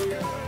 Yeah.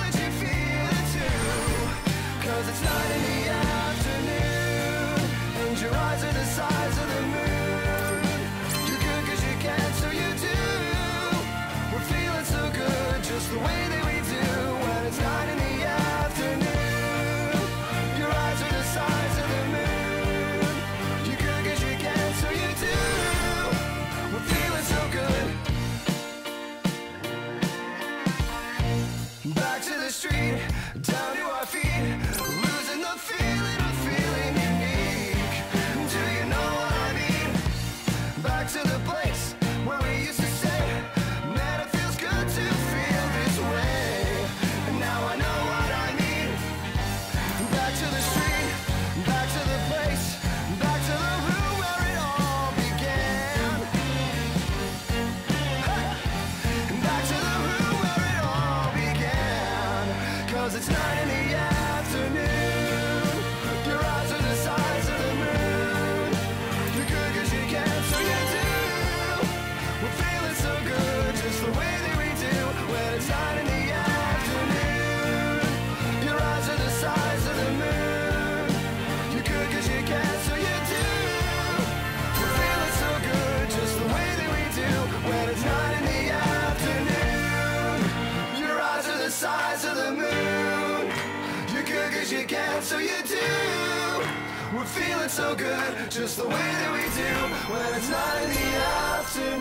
Cause it's nine in the afternoon. you can, so you do. We're feeling so good, just the way that we do when it's not in the afternoon.